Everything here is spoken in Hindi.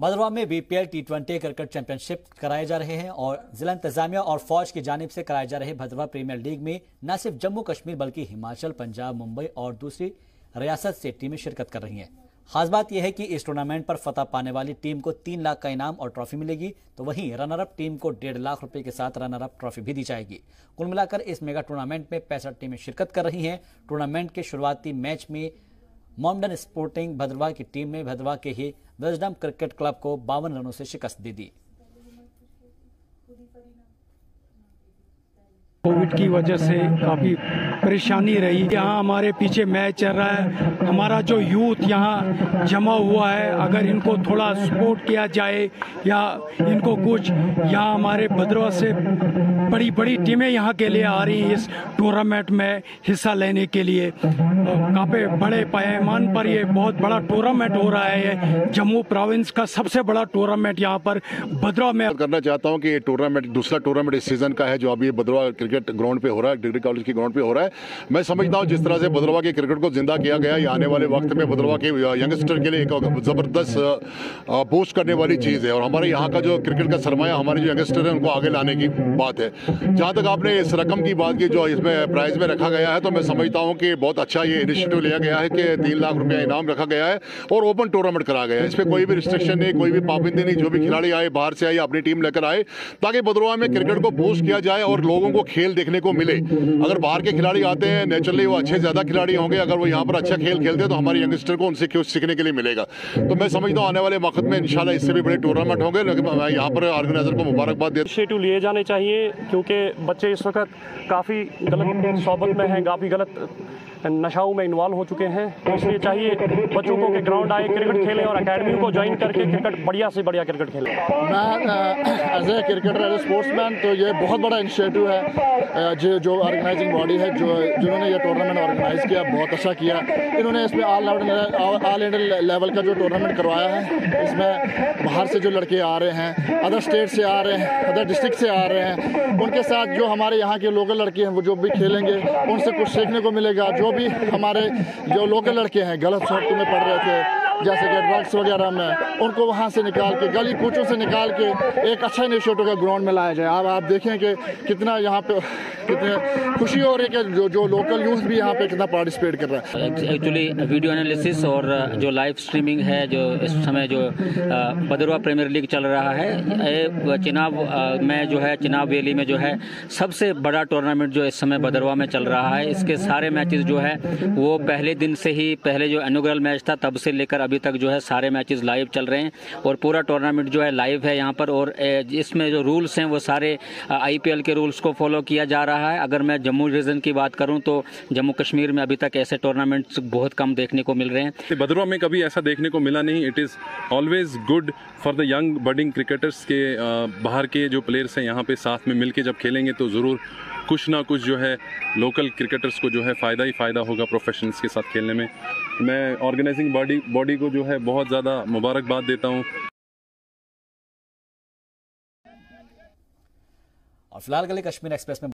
भद्रवा में BPL T twenty cricket championship कराए जा रहे हैं और जिला इंतजामिया और फौज की जानिब से कराए जा रहे भद्रवा प्रीमियर लीग में न सिर्फ़ जम्मू कश्मीर बल्कि हिमाचल, पंजाब, मुंबई और दूसरी रियासत से टीमें शिरकत कर रही हैं। खास बात यह है कि इस टूर्नामेंट पर फतह पाने वाली टीम को तीन लाख का इनाम और ट्रॉफी मिलेगी तो वहीं रनर अप टीम को डेढ़ लाख रुपए के साथ रनर अप ट्रॉफी भी दी जाएगी। कुल मिलाकर इस मेगा टूर्नामेंट में पैंसठ टीमें शिरकत कर रही हैं। टूर्नामेंट के शुरुआती मैच में मॉमडन स्पोर्टिंग भद्रवा की टीम ने भद्रवा के ही विजडम क्रिकेट क्लब को बावन रनों से शिकस्त दे दी। कोविड की वजह से काफ़ी परेशानी रही। यहाँ हमारे पीछे मैच चल रहा है। हमारा जो यूथ यहाँ जमा हुआ है, अगर इनको थोड़ा सपोर्ट किया जाए या इनको कुछ यहाँ हमारे भद्रवा से बड़ी बड़ी टीमें यहाँ के लिए आ रही इस टूर्नामेंट में हिस्सा लेने के लिए। काफ़ी बड़े पैमान पर ये बहुत बड़ा टूर्नामेंट हो रहा है। जम्मू प्रोविंस का सबसे बड़ा टूर्नामेंट यहाँ पर भद्रवा में। करना चाहता हूँ कि ये टूर्नामेंट दूसरा टूर्नामेंट इस सीज़न का है, जो अभी भद्रवा क्रिकेट ग्राउंड पे हो रहा है, डिग्री कॉलेज के ग्राउंड पे हो रहा है। मैं समझता हूँ, जिस तरह से भद्रवा के क्रिकेट को ज़िंदा किया गया आने वाले वक्त में भद्रवा के यंगस्टर के लिए एक ज़बरदस्त बूस्ट करने वाली चीज़ है। और हमारे यहाँ का जो क्रिकेट का सरमाया, हमारे जो यंगस्टर है, उनको आगे लाने की बात है। जहाँ तक आपने इस रकम की बात की, जो इसमें प्राइज में रखा गया है तो मैं समझता हूँ कि बहुत अच्छा ये इनिशिएटिव लिया गया है कि तीन लाख रुपया इनाम रखा गया है और ओपन टूर्नामेंट करा गया है। इस पर कोई भी रिस्ट्रिक्शन नहीं, कोई भी पाबंदी नहीं, जो भी खिलाड़ी आए, बाहर से आए, अपनी टीम लेकर आए, ताकि भद्रवा में क्रिकेट को बूस्ट किया जाए और लोगों को खेल देखने को मिले। अगर बाहर के खिलाड़ी आते हैं नेचुरली वो अच्छे ज़्यादा खिलाड़ी होंगे। अगर वो यहाँ पर अच्छा खेल खेलते हैं तो हमारे यंगस्टर को उनसे क्यों सीखने के लिए मिलेगा? तो मैं समझता हूँ आने वाले वक्त में इंशाल्लाह इससे भी बड़े टूर्नामेंट होंगे। यहाँ पर ऑर्गेनाइजर को मुबारकबाद देता लिए जाने चाहिए, क्योंकि बच्चे इस वक्त काफ़ी गलत सोबत में हैं, काफ़ी गलत नशाओं में इन्वॉल्व हो चुके हैं। तो इसलिए चाहिए बच्चों को कि ग्राउंड आए क्रिकेट खेलें और अकेडमी को ज्वाइन करके क्रिकेट बढ़िया से बढ़िया क्रिकेट खेलें। मैं as a cricketer as a sportsman तो ये बहुत बड़ा इनिशिएटिव है। जो जो ऑर्गेनाइजिंग बॉडी है, जो, जिन्होंने ये टूर्नामेंट ऑर्गेनाइज किया, बहुत अच्छा किया। इन्होंने इसमें ऑल ऑल इंडिया लेवल का जो टूर्नामेंट करवाया है, इसमें बाहर से जो लड़के आ रहे हैं अदर स्टेट से आ रहे हैं अदर डिस्ट्रिक्ट से आ रहे हैं, उनके साथ जो हमारे यहाँ के लोकल लड़के हैं, वो जो भी खेलेंगे, उनसे कुछ सीखने को मिलेगा, जो भी हमारे जो लोकल लड़के हैं गलत सोच में पढ़ रहे थे। जैसे कि ड्रग्स वगैरह में, उनको वहाँ से निकाल के, गली कूचों से निकाल के एक अच्छा इनिशिएटिव का ग्राउंड में लाया जाए। अब आप देखें कि कितना यहाँ पे, कितने खुशी हो रही है कि जो जो लोकल यूथ भी यहाँ पे कितना पार्टिसिपेट कर रहा है। एक्चुअली वीडियो एनालिसिस और जो लाइव स्ट्रीमिंग है, जो इस समय जो बदरवा प्रीमियर लीग चल रहा है चिनाब में जो है चिनाब वैली में जो है, सबसे बड़ा टूर्नामेंट जो इस समय बदरवा में चल रहा है। इसके सारे मैचेस जो है, वो पहले दिन से ही, पहले जो एनुग्रल मैच था, तब से लेकर अभी तक जो है सारे मैचेस लाइव चल रहे हैं और पूरा टूर्नामेंट जो है लाइव है यहाँ पर और इसमें जो रूल्स हैं वो सारे आईपीएल के रूल्स को फॉलो किया जा रहा है। अगर मैं जम्मू रीजन की बात करूँ तो जम्मू कश्मीर में अभी तक ऐसे टूर्नामेंट्स बहुत कम देखने को मिल रहे हैं। बदरवा में कभी ऐसा देखने को मिला नहीं। It is always good for the young budding cricketers के बाहर के जो प्लेयर्स हैं यहाँ पे साथ में मिलके जब खेलेंगे तो ज़रूर कुछ ना कुछ जो है लोकल क्रिकेटर्स को जो है फ़ायदा ही फ़ायदा होगा प्रोफेशनल्स के साथ खेलने में। मैं ऑर्गेनाइजिंग बॉडी बॉडी को जो है बहुत ज़्यादा मुबारकबाद देता हूँ। और फ़िलहाल के लिए कश्मीर एक्सप्रेस में